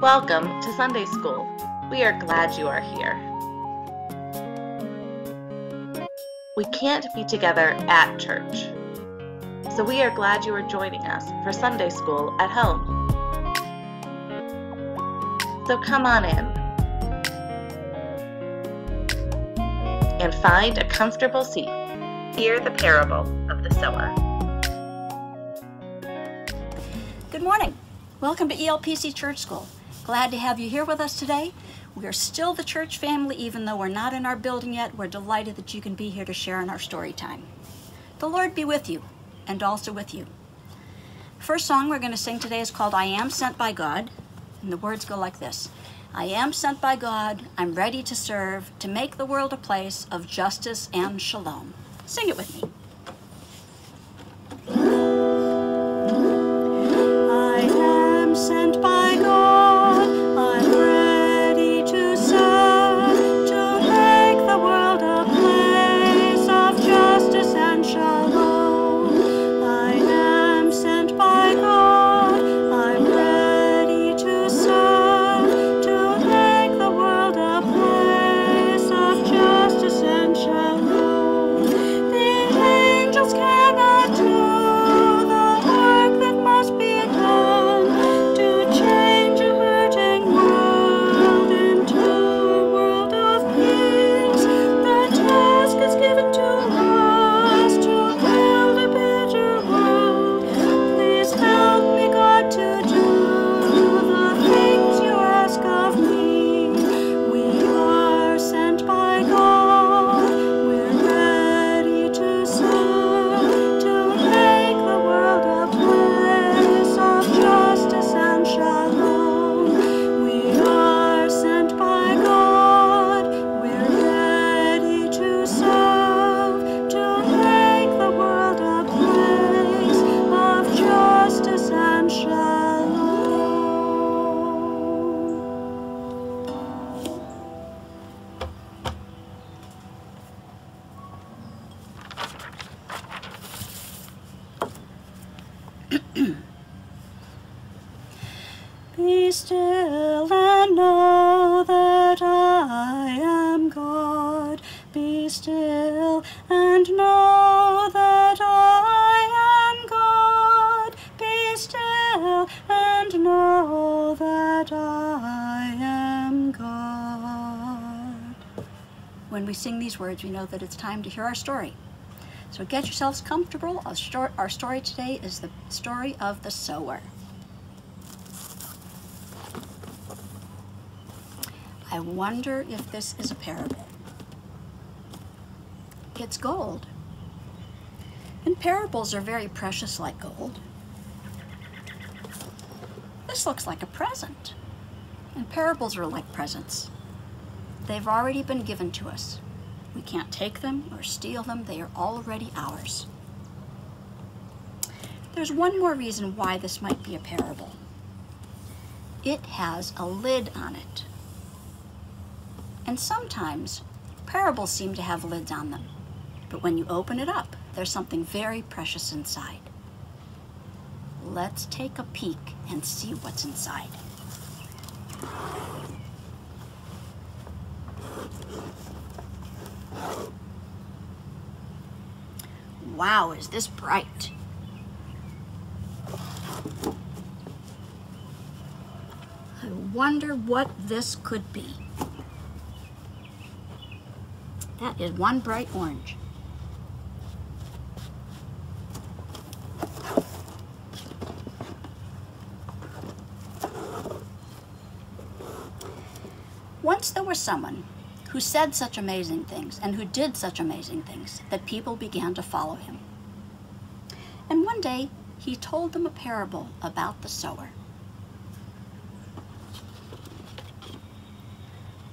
Welcome to Sunday School. We are glad you are here. We can't be together at church, so we are glad you are joining us for Sunday School at home. So come on in and find a comfortable seat. Hear the parable of the sower. Good morning. Welcome to ELPC Church School. Glad to have you here with us today. We are still the church family, even though we're not in our building yet. We're delighted that you can be here to share in our story time. The Lord be with you and also with you. First song we're going to sing today is called I Am Sent by God, and the words go like this I am sent by God, I'm ready to serve, to make the world a place of justice and shalom. Sing it with me. When we sing these words, we know that it's time to hear our story. So get yourselves comfortable. Our stor- Our story today is the story of the sower. I wonder if this is a parable. It's gold. And parables are very precious like gold. This looks like a present. And parables are like presents. They've already been given to us. We can't take them or steal them, they are already ours. There's one more reason why this might be a parable. It has a lid on it. And sometimes parables seem to have lids on them. But when you open it up, there's something very precious inside. Let's take a peek and see what's inside. Wow, is this bright? I wonder what this could be. That is one bright orange. Once there was someone who said such amazing things and who did such amazing things that people began to follow him. And one day he told them a parable about the sower.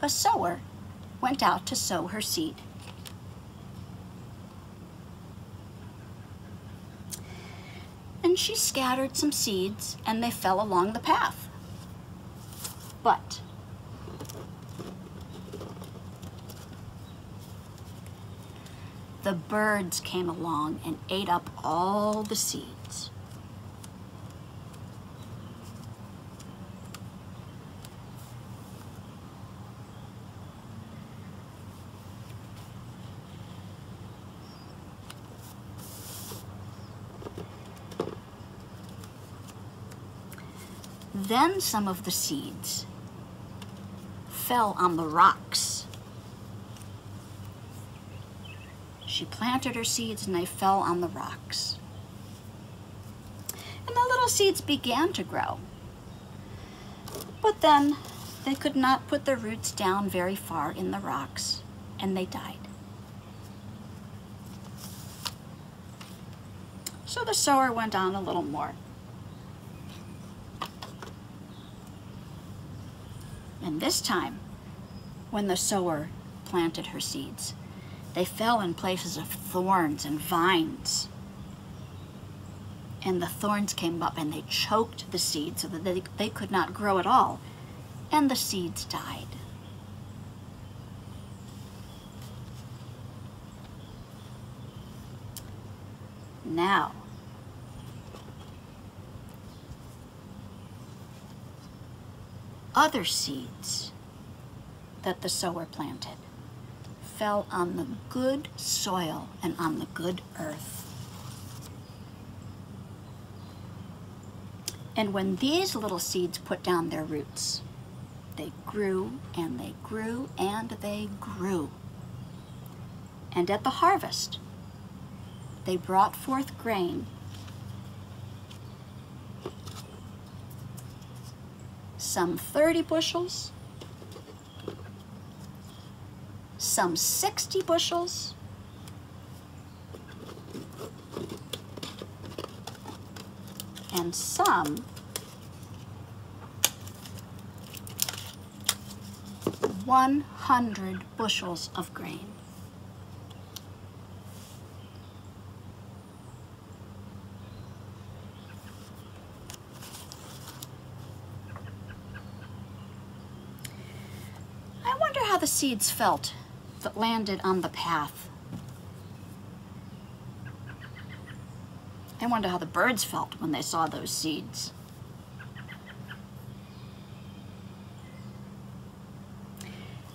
A sower went out to sow her seed. And she scattered some seeds and they fell along the path. But the birds came along and ate up all the seeds. Then some of the seeds fell on the rocks She planted her seeds and they fell on the rocks. And the little seeds began to grow. But then they could not put their roots down very far in the rocks and they died. So the sower went on a little more. And this time, when the sower planted her seeds, they fell in places of thorns and vines. And the thorns came up and they choked the seeds so that they, they could not grow at all. And the seeds died. Now, other seeds that the sower planted fell on the good soil and on the good earth. And when these little seeds put down their roots, they grew and they grew and they grew. And at the harvest, they brought forth grain some 30 bushels, some 60 bushels, and some one hundred bushels of grain. I wonder how the seeds felt that landed on the path. I wonder how the birds felt when they saw those seeds.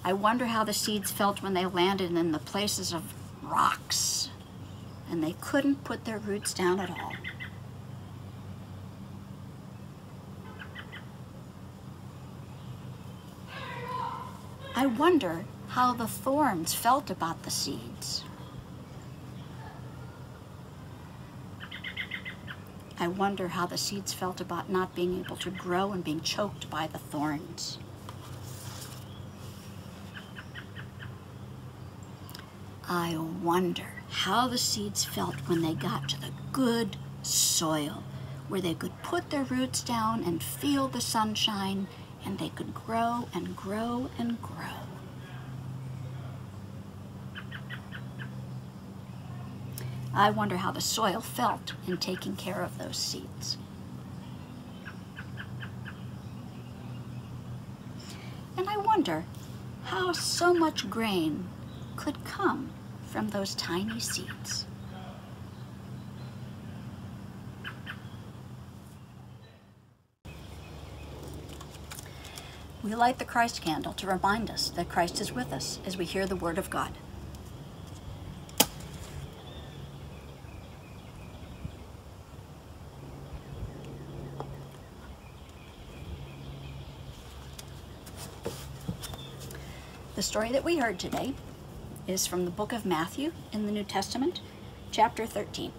I wonder how the seeds felt when they landed in the places of rocks and they couldn't put their roots down at all. I wonder how the thorns felt about the seeds. I wonder how the seeds felt about not being able to grow and being choked by the thorns. I wonder how the seeds felt when they got to the good soil where they could put their roots down and feel the sunshine and they could grow and grow and grow. I wonder how the soil felt in taking care of those seeds. And I wonder how so much grain could come from those tiny seeds. We light the Christ candle to remind us that Christ is with us as we hear the Word of God. The story that we heard today is from the book of Matthew in the New Testament, chapter 13.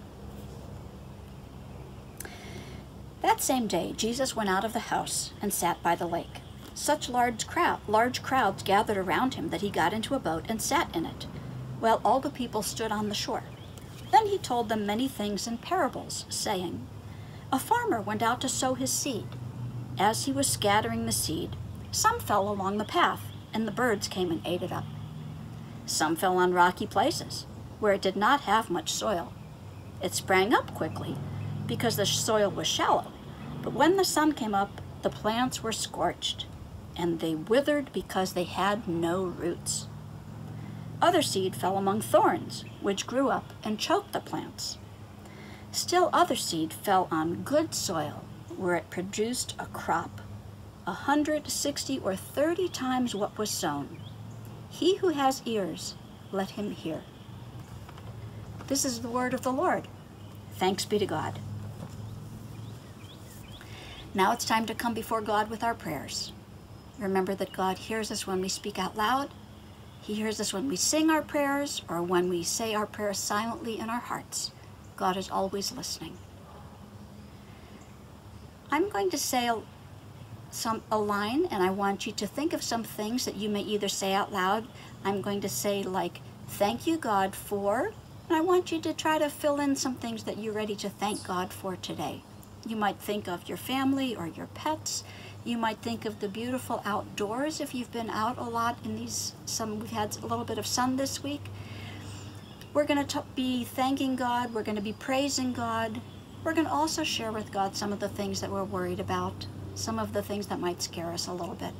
That same day, Jesus went out of the house and sat by the lake. Such large, crowd, large crowds gathered around him that he got into a boat and sat in it, while all the people stood on the shore. Then he told them many things in parables, saying, A farmer went out to sow his seed. As he was scattering the seed, some fell along the path, and the birds came and ate it up. Some fell on rocky places, where it did not have much soil. It sprang up quickly, because the soil was shallow. But when the sun came up, the plants were scorched, and they withered because they had no roots. Other seed fell among thorns, which grew up and choked the plants. Still other seed fell on good soil, where it produced a crop, a hundred, sixty, or thirty times what was sown. He who has ears, let him hear. This is the word of the Lord. Thanks be to God. Now it's time to come before God with our prayers. Remember that God hears us when we speak out loud. He hears us when we sing our prayers or when we say our prayers silently in our hearts. God is always listening. I'm going to say some a line and I want you to think of some things that you may either say out loud. I'm going to say like thank you God for and I want you to try to fill in some things that you're ready to thank God for today. You might think of your family or your pets. You might think of the beautiful outdoors if you've been out a lot in these some we've had a little bit of sun this week. We're going to be thanking God, we're going to be praising God. We're going to also share with God some of the things that we're worried about, some of the things that might scare us a little bit.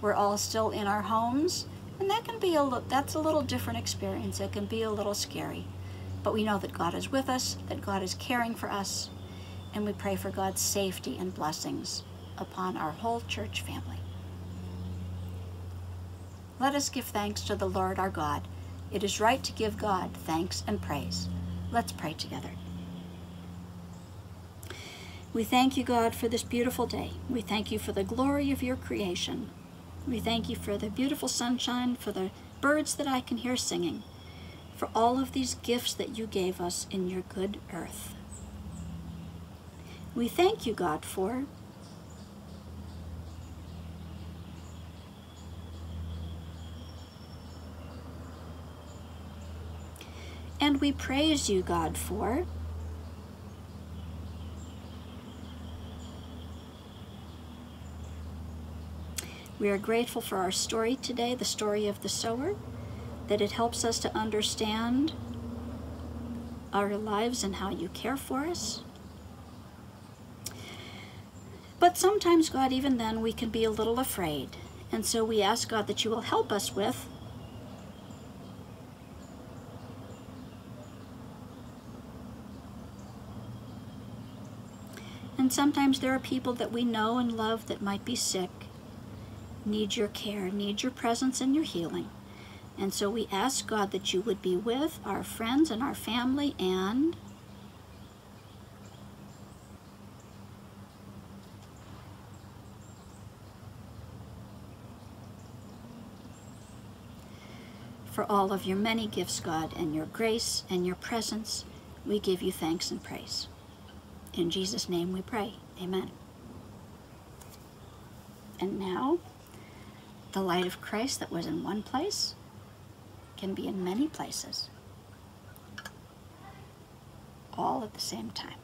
We're all still in our homes, and that can be a that's a little different experience. It can be a little scary. But we know that God is with us, that God is caring for us, and we pray for God's safety and blessings upon our whole church family. Let us give thanks to the Lord our God. It is right to give God thanks and praise. Let's pray together. We thank you, God, for this beautiful day. We thank you for the glory of your creation. We thank you for the beautiful sunshine, for the birds that I can hear singing, for all of these gifts that you gave us in your good earth. We thank you, God, for and we praise you, God, for We are grateful for our story today, the story of the sower, that it helps us to understand our lives and how you care for us. But sometimes, God, even then, we can be a little afraid. And so we ask God that you will help us with And sometimes there are people that we know and love that might be sick, need your care, need your presence and your healing. And so we ask God that you would be with our friends and our family and for all of your many gifts, God, and your grace and your presence, we give you thanks and praise. In Jesus' name we pray. Amen. And now, the light of Christ that was in one place can be in many places, all at the same time.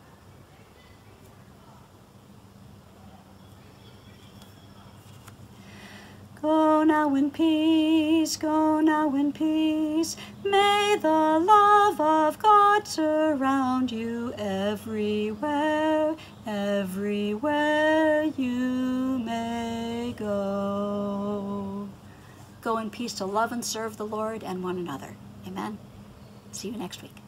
Go now in peace, go now in peace. May the love of God surround you everywhere, everywhere you may go. Go in peace to love and serve the Lord and one another. Amen. See you next week.